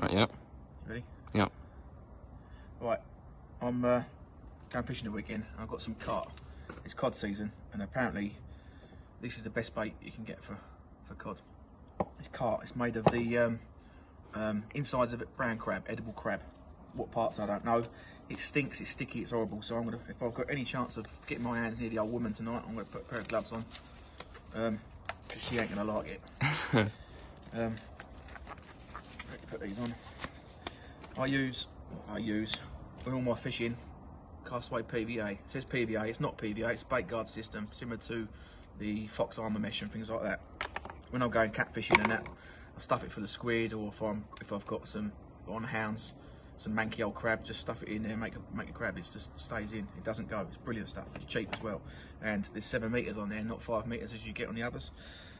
Right, yeah. Ready? Yeah. Right, I'm uh, going fishing the weekend. I've got some cart. It's cod season, and apparently this is the best bait you can get for, for cod. It's cart. It's made of the um, um, insides of it, brown crab, edible crab. What parts I don't know. It stinks, it's sticky, it's horrible. So I'm gonna, if I've got any chance of getting my hands near the old woman tonight, I'm gonna put a pair of gloves on, um, because she ain't gonna like it. um, put these on. I use, I use, with all my fishing, Castaway PVA. It says PVA, it's not PVA, it's bait guard system, similar to the Fox Armour mesh and things like that. When I'm going catfishing and that, I stuff it for the squid, or if I'm if I've got some on hounds, some manky old crab, just stuff it in there, make a make a crab. It just stays in. It doesn't go. It's brilliant stuff. It's cheap as well, and there's seven meters on there, not five meters as you get on the others.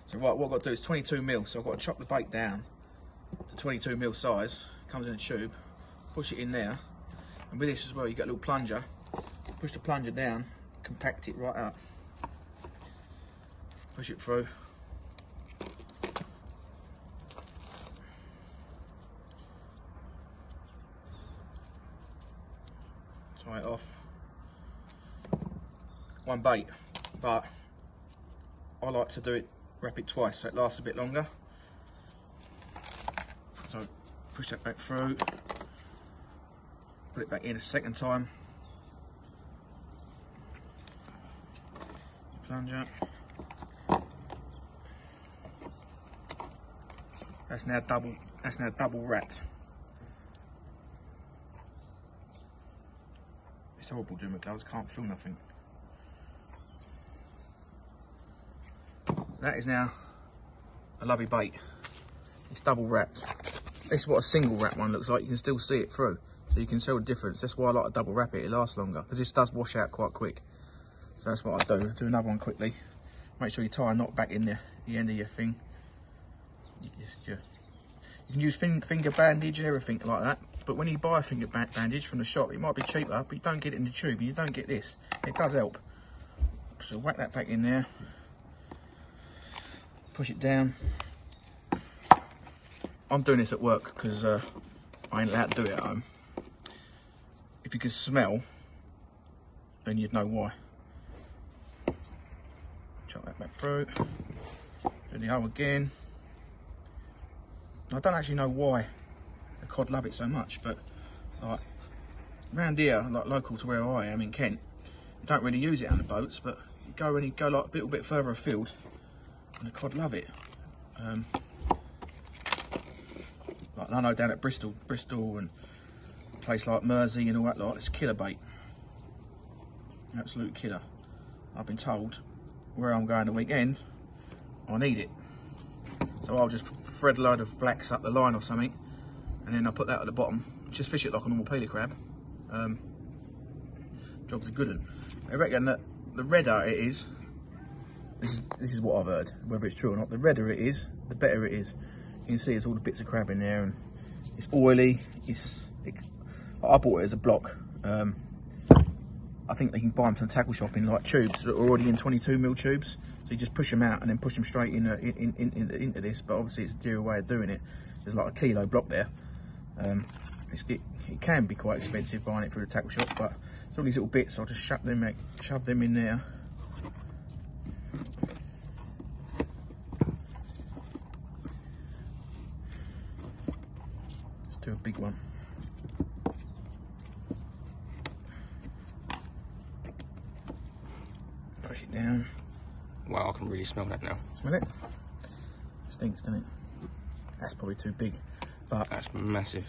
So right, what I've got to do is 22 mil. So I've got to chop the bait down to 22 mil size. Comes in a tube. Push it in there, and with this as well, you get a little plunger. Push the plunger down, compact it right up. Push it through. tie it off. One bait, but I like to do it, wrap it twice so it lasts a bit longer. So push that back through, put it back in a second time. Plunger. That's now double, that's now double wrapped. It's horrible doing my gloves, can't feel nothing. That is now a lovely bait. It's double wrapped. This is what a single wrap one looks like. You can still see it through. So you can tell the difference. That's why I like to double wrap it. It lasts longer because this does wash out quite quick. So that's what I do. Do another one quickly. Make sure you tie a knot back in the, the end of your thing. You, can use finger bandage and everything like that. But when you buy a finger bandage from the shop, it might be cheaper, but you don't get it in the tube and you don't get this. It does help. So whack that back in there. Push it down. I'm doing this at work because uh, I ain't allowed to do it at home. If you could smell, then you'd know why. Chuck that back through. Do the hole again. I don't actually know why the cod love it so much, but like around here, like local to where I am in Kent, you don't really use it on the boats, but you go and you go like a little bit further afield, and the cod love it. Um, like I know down at Bristol, Bristol and a place like Mersey and all that lot, it's killer bait. Absolute killer. I've been told where I'm going the weekend, I need it. So I'll just thread a load of blacks up the line or something, and then I'll put that at the bottom. Just fish it like a normal peeler crab. Um, job's a good one. I reckon that the redder it is, this is, this is what I've heard, whether it's true or not, the redder it is, the better it is. You can see there's all the bits of crab in there, and it's oily. It's it, I bought it as a block. Um, I think they can buy them from the tackle shop in like tubes that are already in 22 mil tubes. So you just push them out and then push them straight in, uh, in, in, in, into this. But obviously it's a dearer way of doing it. There's like a kilo block there. Um, it, it, can be quite expensive buying it through the tackle shop, but it's all these little bits. I'll just shove them, shove them in there. Do a big one. Push it down. Wow, I can really smell that now. Smell it? Stinks, doesn't it? That's probably too big, but That's massive.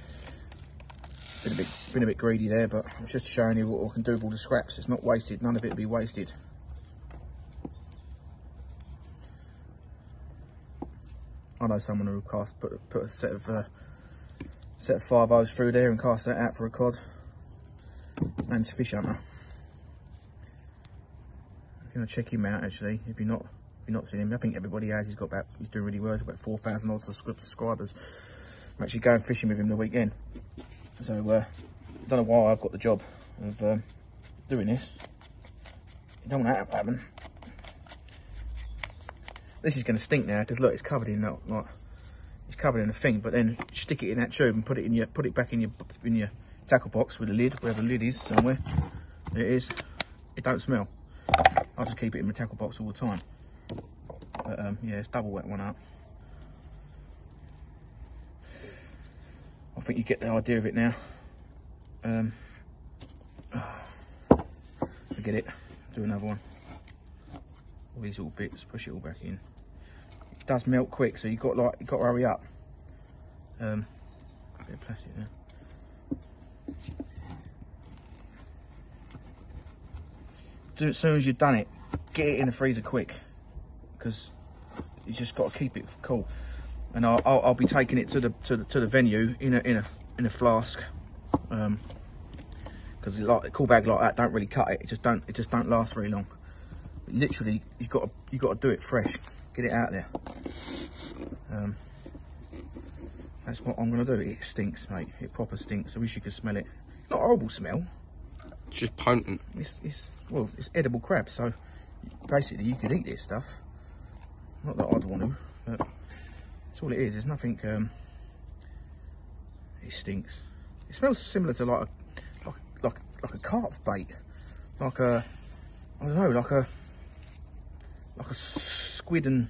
been a bit been a bit greedy there. But I'm just showing you what I can do with all the scraps. It's not wasted. None of it will be wasted. I know someone who cast put put a set of uh, set five O's through there and cast that out for a cod. Managed fish hunter. Want to check him out, actually, if you're not if you're not seeing him, I think everybody has. He's got about he's doing really well. He's about four thousand odd subscribers. I'm actually going fishing with him the weekend. So uh, I don't know why I've got the job of um, doing this. You don't want that to happen. This is going to stink now because look, it's covered in that. Like, covered in a thing, but then stick it in that tube and put it in your put it back in your in your tackle box with a lid, where the lid is somewhere. There it is. It don't smell. I just keep it in my tackle box all the time. But um, yeah, it's double wet one up. I think you get the idea of it now. Um, forget it. Do another one. All these little bits, push it all back in. It does melt quick, so you got like you got to hurry up. Um, bit of plastic there. Do as soon as you've done it, get it in the freezer quick, because you just got to keep it cool. And I'll, I'll, I'll, be taking it to the to the to the venue in a in a in a flask. Um, because like a cool bag like that don't really cut it. It just don't it just don't last very long. Literally, you got to you got to do it fresh. Get it out there. Um, that's what I'm gonna do. It stinks, mate. It proper stinks. I wish you could smell it. Not a horrible smell. It's just potent. It's it's well, it's edible crab. So basically, you could eat this stuff. Not that I'd want to, but that's all it is. There's nothing. Um, it stinks. It smells similar to like a like like like a carp bait, like a I don't know, like a like a squid and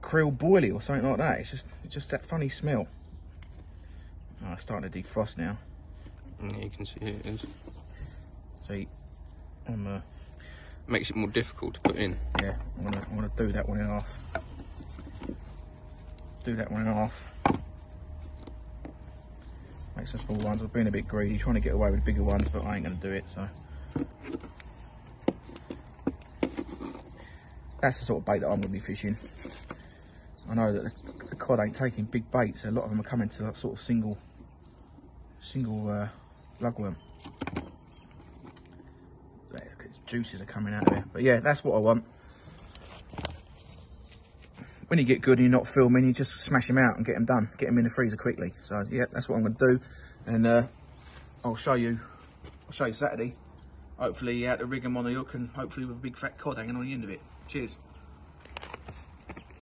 krill boilie or something like that. It's just it's just that funny smell. Oh, it's starting to defrost now. Yeah, you can see it is. See, I'm uh, Makes it more difficult to put in. yeah, I want to want to do that one in half. Do that one in half. Make some small ones. I've been a bit greedy, trying to get away with bigger ones, but I ain't going to do it. So that's the sort of bait that I'm going to be fishing. I know that the, the cod ain't taking big baits. A lot of them are coming to that sort of single, single uh, lugworm. Juices are coming out of there. But yeah, that's what I want. When you get good and you're not filming, you just smash them out and get them done. Get them in the freezer quickly. So yeah, that's what I'm going to do. And uh, I'll show you. I'll show you Saturday. Hopefully, how to rig them on the hook and hopefully with a big fat cod hanging on the end of it. Cheers.